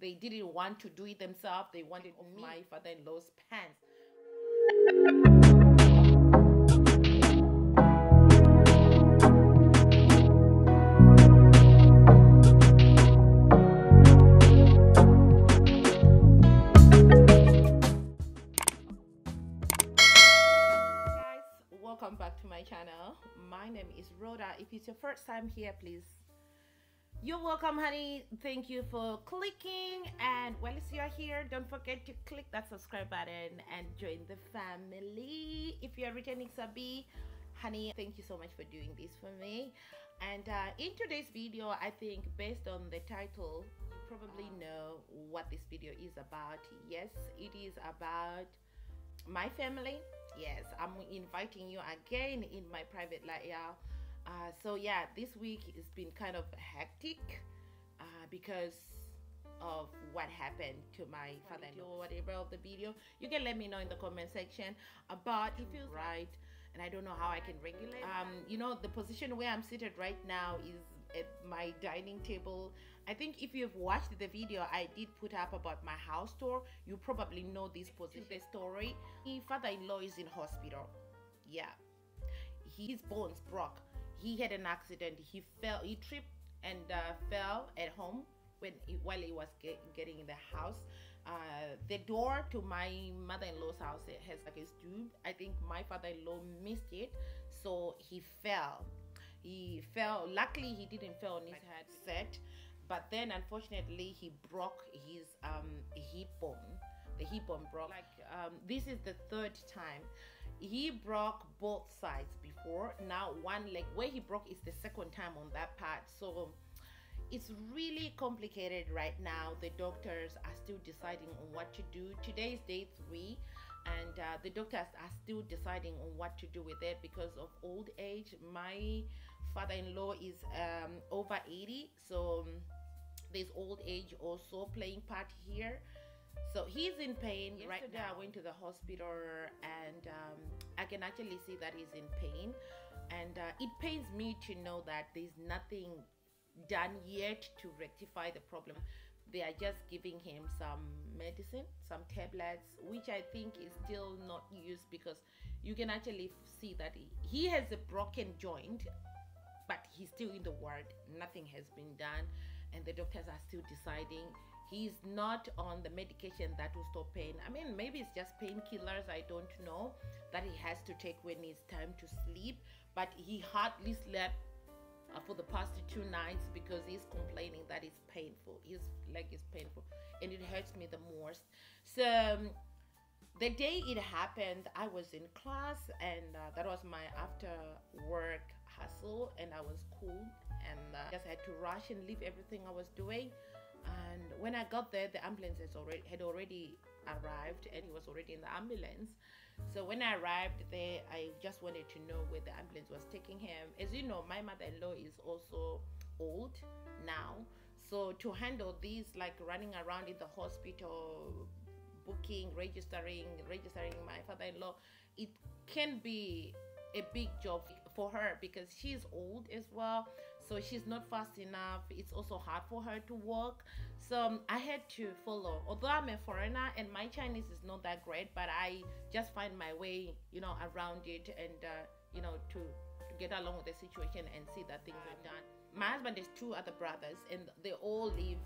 they didn't want to do it themselves. They wanted my father-in-law's pants. guys welcome back to my channel my name is Rodah if it's your first time here please you're welcome honey. Thank you for clicking. And while you're here don't forget to click that subscribe button and join the family. If you're returning Sabi, honey thank you so much for doing this for me. And uh, in today's video i think based on the title you probably know what this video is about. Yes it is about my family. Yes i'm inviting you again in my private life uh, so yeah this week has been kind of hectic uh, because of what happened to my father-in-law or whatever of the video you can let me know in the comment section about if it's right and i don't know how i can regulate um you know the position where i'm seated right now is at my dining table I think if you've watched the video I did put up about my house tour, you probably know this position. The story. My father-in-law is in hospital. Yeah, his bones broke. He had an accident. He fell. He tripped and uh, fell at home when he, while he was get, getting in the house. Uh, the door to my mother-in-law's house has like a tube. I think my father-in-law missed it, so he fell. He fell. Luckily, he didn't fall on his head. Set but then unfortunately he broke his um, hip bone the hip bone broke like um, this is the third time he broke both sides before. Now one leg where he broke is the second time on that part. So it's really complicated right now. The doctors are still deciding on what to do. Today is day three and uh, the doctors are still deciding on what to do with it because of old age. My father-in-law is um, over 80 so there's old age also playing part here so he's in pain. Yesterday right now i went to the hospital and um, i can actually see that he's in pain. And uh, it pains me to know that there's nothing done yet to rectify the problem. They are just giving him some medicine some tablets which i think is still not used because you can actually see that he, he has a broken joint but he's still in the ward. Nothing has been done. And the doctors are still deciding he's not on the medication that will stop pain. I mean maybe it's just painkillers i don't know that he has to take when it's time to sleep but he hardly slept uh, for the past two nights because he's complaining that it's painful. His leg is painful and it hurts me the most. So um, the day it happened i was in class and uh, that was my after work hustle and i was cool and uh, just had to rush and leave everything I was doing. And when I got there, the ambulance has already had already arrived, and he was already in the ambulance. So when I arrived there, I just wanted to know where the ambulance was taking him. As you know, my mother-in-law is also old now, so to handle these, like running around in the hospital, booking, registering, registering my father-in-law, it can be a big job for her because she's old as well so she's not fast enough. It's also hard for her to walk. So um, i had to follow. Although i'm a foreigner and my chinese is not that great but i just find my way you know around it and uh, you know to, to get along with the situation and see that things are done. My husband has two other brothers and they all live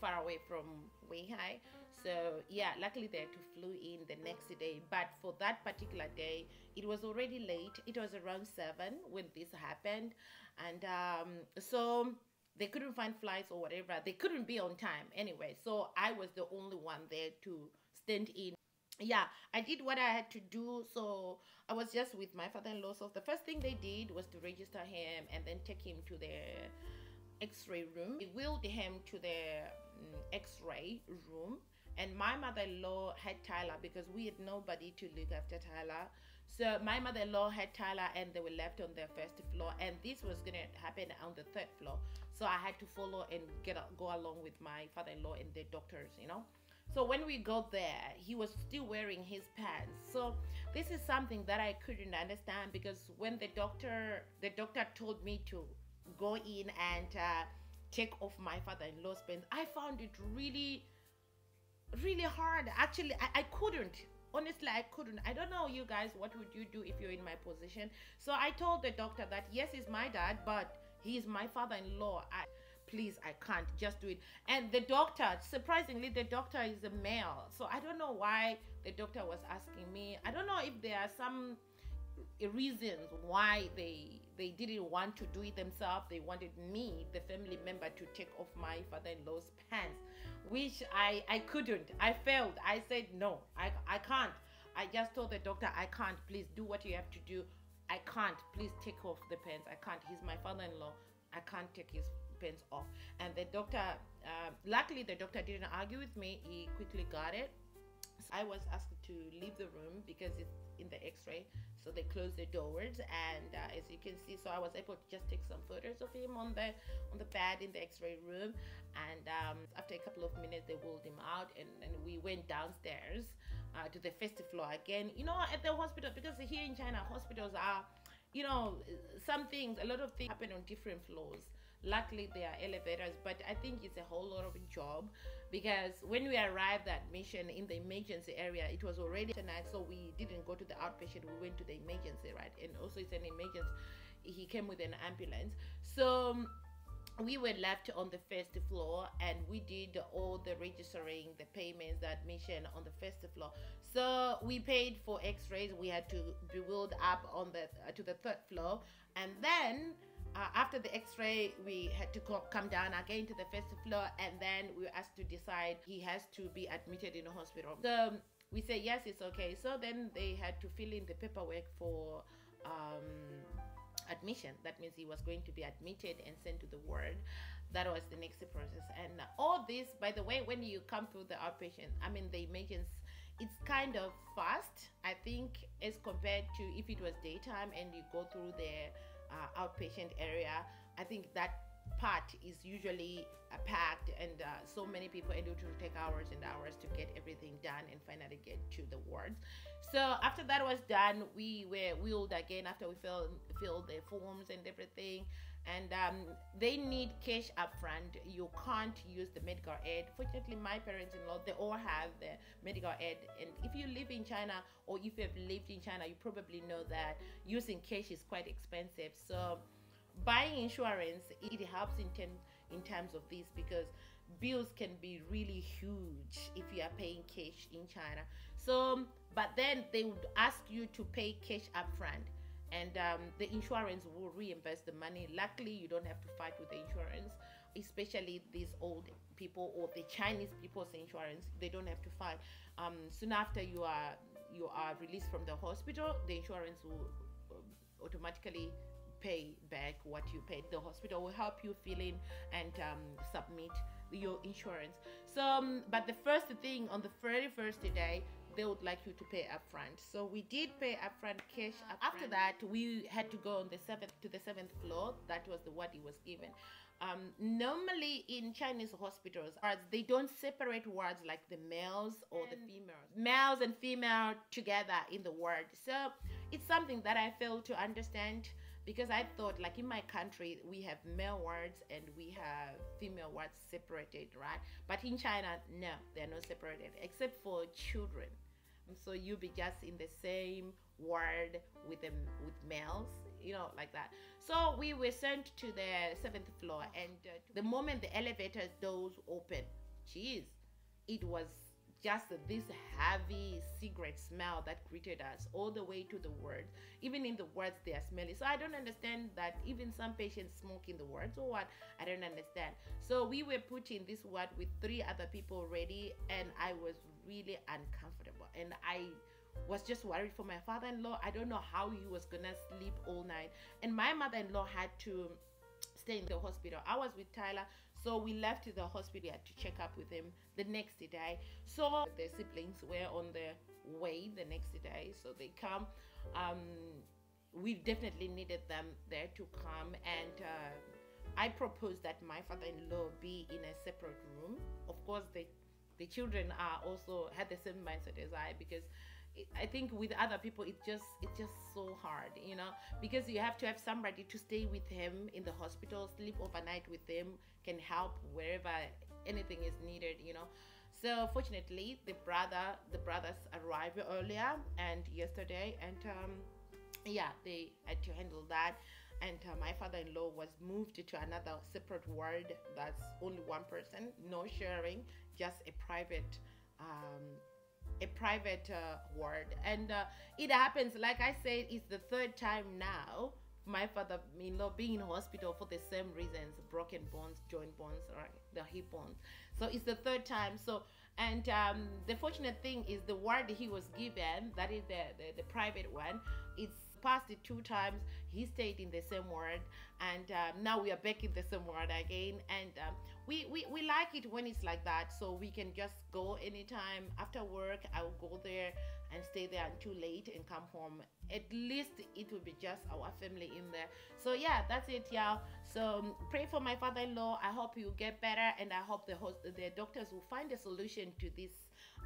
far away from Weihai. So yeah, luckily they had to flew in the next day. But for that particular day, it was already late. It was around seven when this happened, and um, so they couldn't find flights or whatever. They couldn't be on time anyway. So I was the only one there to stand in. Yeah, I did what I had to do. So I was just with my father-in-law. So the first thing they did was to register him and then take him to the x-ray room. They wheeled him to the um, x-ray room and my mother-in-law had Tyler because we had nobody to look after Tyler. So my mother-in-law had Tyler and they were left on the first floor and this was gonna happen on the third floor. So I had to follow and get go along with my father-in-law and the doctors, you know. So when we got there, he was still wearing his pants. So this is something that I couldn't understand because when the doctor the doctor told me to go in and uh, take off my father-in-law's pants. I found it really, really hard. Actually, I, I couldn't. Honestly, I couldn't. I don't know, you guys, what would you do if you're in my position? So I told the doctor that yes, he's my dad, but he's my father-in-law. I please i can't just do it and the doctor surprisingly the doctor is a male so i don't know why the doctor was asking me i don't know if there are some reasons why they they didn't want to do it themselves they wanted me the family member to take off my father-in-law's pants which i i couldn't. I failed. I said no i i can't. I just told the doctor i can't. Please do what you have to do. I can't. Please take off the pants. I can't. He's my father-in-law. I can't take his pants off. And the doctor uh, luckily the doctor didn't argue with me. He quickly got it. I was asked to leave the room because it's in the x-ray. So they closed the doors and uh, as you can see so i was able to just take some photos of him on the on the bed in the x-ray room. And um, after a couple of minutes they wheeled him out and, and we went downstairs uh, to the first floor again. You know at the hospital because here in china hospitals are you know some things a lot of things happen on different floors luckily there are elevators but i think it's a whole lot of a job because when we arrived at mission in the emergency area it was already tonight so we didn't go to the outpatient. We went to the emergency right? And also it's an emergency. He came with an ambulance. So um, we were left on the first floor and we did all the registering the payments the admission on the first floor. So we paid for x-rays. We had to be wheeled up on the to the third floor. And then uh, after the x-ray we had to co- come down again to the first floor and then we were asked to decide he has to be admitted in a hospital. So we say yes it's okay. So then they had to fill in the paperwork for um, admission. That means he was going to be admitted and sent to the ward. That was the next process. And all this by the way when you come through the outpatient i mean the emergency it's kind of fast i think as compared to if it was daytime and you go through the uh, outpatient area i think that part is usually uh, packed and uh, so many people and it will take hours and hours to get everything done and finally get to the wards. So after that was done we were wheeled again after we filled, filled the forms and everything and um, they need cash upfront. You can't use the medical aid. Fortunately, my parents-in-law they all have the medical aid, and if you live in China or if you have lived in China, you probably know that using cash is quite expensive. So buying insurance it helps in term, in terms of this because bills can be really huge if you are paying cash in China. So, but then they would ask you to pay cash upfront and um, the insurance will reimburse the money. Luckily, you don't have to fight with the insurance, especially these old people or the Chinese people's insurance. They don't have to fight. Um, soon after you are you are released from the hospital, the insurance will uh, automatically pay back what you paid. The hospital will help you fill in and um, submit your insurance. So, um, but the first thing on the very first day, they would like you to pay upfront. So we did pay upfront cash. Upfront. After that, we had to go on the seventh to the seventh floor. That was the what he was given. Um, normally in Chinese hospitals, they don't separate wards like the males or and the females, males and female together in the ward. So it's something that I fail to understand because I thought like in my country we have male wards and we have female wards separated, right? But in China, no, they're not separated except for children so you'll be just in the same ward with them with males you know like that so we were sent to the seventh floor and uh, the moment the elevator doors open jeez it was just this heavy cigarette smell that greeted us all the way to the wards. Even in the wards, they are smelly. So I don't understand that even some patients smoke in the wards or what. I don't understand. So we were put in this ward with three other people already, and I was really uncomfortable. And I was just worried for my father-in-law. I don't know how he was gonna sleep all night. And my mother-in-law had to stay in the hospital. I was with Tyler, so we left the hospital to check up with him the next day. So the siblings were on the way the next day, so they come. Um, we definitely needed them there to come and. Uh, I proposed that my father-in-law be in a separate room. Of course, the the children are also had the same mindset as I because I think with other people it just it's just so hard, you know, because you have to have somebody to stay with him in the hospital, sleep overnight with him, can help wherever anything is needed, you know. So fortunately, the brother the brothers arrived earlier and yesterday, and um, yeah, they had to handle that. And uh, my father-in-law was moved to another separate ward. That's only one person, no sharing, just a private um, a private uh, ward and uh, it happens like i said it's the third time now my father-in-law being in hospital for the same reasons broken bones joint bones or the hip bones so it's the third time so and um, the fortunate thing is the ward he was given that is the, the, the private one it's passed it two times. He stayed in the same ward and um, now we are back in the same ward again. And um, we, we we like it when it's like that. So we can just go anytime after work. I will go there and stay there until late and come home. At least it will be just our family in there. So yeah that's it y'all. So um, pray for my father-in-law. I hope you get better and i hope the host the doctors will find a solution to this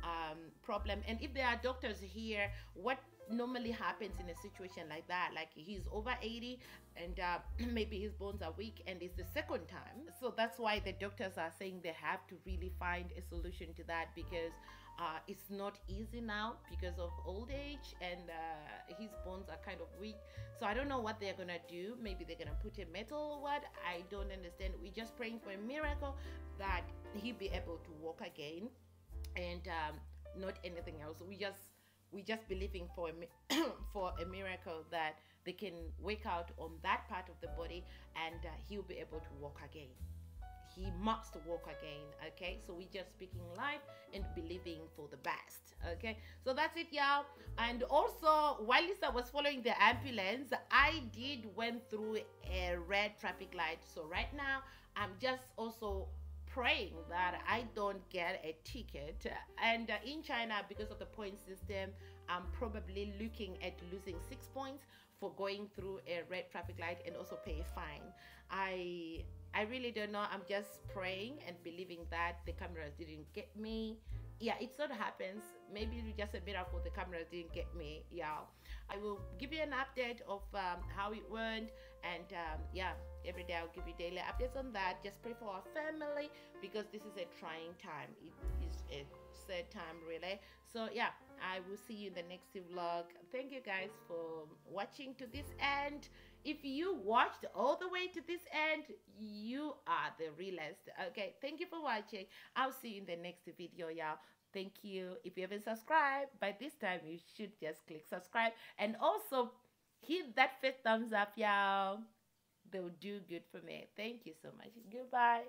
um, problem. And if there are doctors here what normally happens in a situation like that. Like he's over 80 and uh, maybe his bones are weak and it's the second time. So that's why the doctors are saying they have to really find a solution to that because uh, it's not easy now because of old age and uh, his bones are kind of weak. So i don't know what they're gonna do. Maybe they're gonna put a metal or what i don't understand. We're just praying for a miracle that he'll be able to walk again and um, not anything else. We just we just believing for a, for a miracle that they can wake out on that part of the body and uh, he'll be able to walk again. He must walk again okay? So we're just speaking life and believing for the best okay? So that's it y'all. And also while lisa was following the ambulance i did went through a red traffic light. So right now i'm just also praying that I don't get a ticket. And uh, in China, because of the point system, I'm probably looking at losing six points for going through a red traffic light and also pay a fine. I I really don't know. I'm just praying and believing that the cameras didn't get me. Yeah, it sort of happens. Maybe just a miracle the cameras didn't get me. Yeah, I will give you an update of um, how it went and um, yeah every day i'll give you daily updates on that. Just pray for our family because this is a trying time. It is a sad time really. So yeah i will see you in the next vlog. Thank you guys for watching to this end. If you watched all the way to this end you are the realest. Okay thank you for watching. I'll see you in the next video y'all. Thank you. If you haven't subscribed by this time you should just click subscribe. And also hit that first thumbs up, y'all. They'll do good for me. Thank you so much. Goodbye.